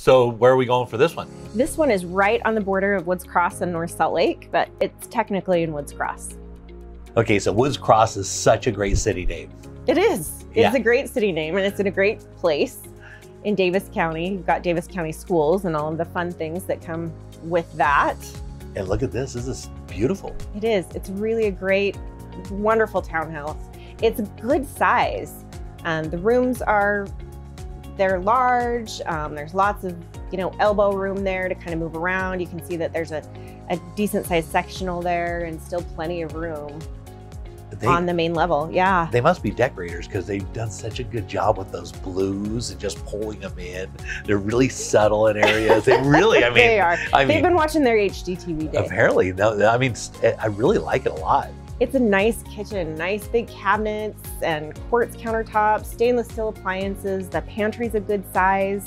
So where are we going for this one? This one is right on the border of Woods Cross and North Salt Lake, but it's technically in Woods Cross. Okay, so Woods Cross is such a great city name. It is. It's Yeah. a great city name and it's in a great place in Davis County. You've got Davis County schools and all of the fun things that come with that. And look at this. This is beautiful. It is. It's really a great, wonderful townhouse. It's good size. Um, the rooms are, they're large. Um, there's lots of, you know, elbow room there to kind of move around. You can see that there's a, a decent sized sectional there and still plenty of room They, on the main level. Yeah. they must be decorators because they've done such a good job with those blues and just pulling them in. They're really subtle in areas. They really, I mean, they are. I They've mean, been watching their HGTV day. apparently, no, I mean, I really like it a lot. It's a nice kitchen, nice big cabinets and quartz countertops, stainless steel appliances. The pantry's a good size.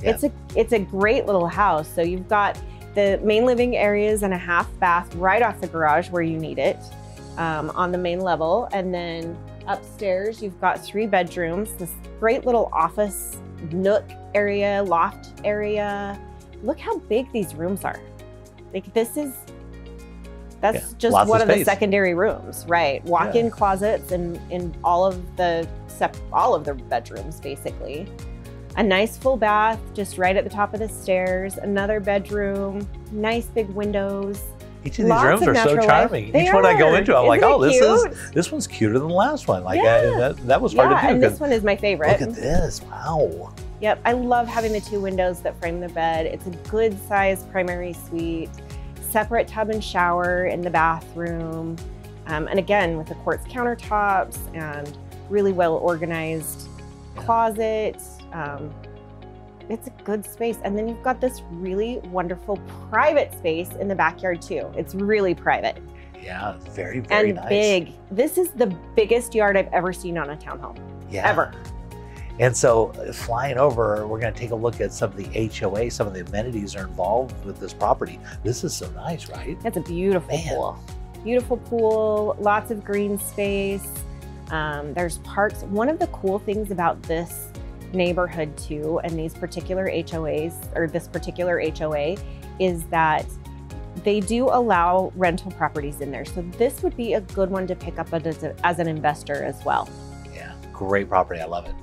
Yeah. It's a it's a great little house. So you've got the main living areas and a half bath right off the garage where you need it um, on the main level, and then upstairs you've got three bedrooms. This great little office nook area, loft area. Look how big these rooms are. Like this is that's Yeah, just lots one of, the secondary rooms, right? Walk-in closets and in all of the sep- all of the bedrooms basically. A nice full bath just right at the top of the stairs. Another bedroom, nice big windows. Each of these Lots rooms of are so charming. Each one I go into, I'm like, Isn't oh, it this is this one's cuter than the last one. Like Yeah. I, that, that was hard yeah, to do. and this one is my favorite. Look at this! Wow. Yep, I love having the two windows that frame the bed. It's a good sized primary suite, separate tub and shower in the bathroom. Um, and again, with the quartz countertops and really well organized closet. Um, it's a good space. And then you've got this really wonderful private space in the backyard too. It's really private Yeah, very very and nice. big. This is the biggest yard I've ever seen on a townhome, Yeah. ever. And so, uh, flying over, we're going to take a look at some of the HOA, some of the amenities are involved with this property. This is so nice, right? It's a beautiful Man. pool. Beautiful pool, lots of green space. Um, there's parks. One of the cool things about this neighborhood too, and these particular HOAs or this particular HOA, is that they do allow rental properties in there. So this would be a good one to pick up as, a, as an investor as well. Yeah, great property. I love it.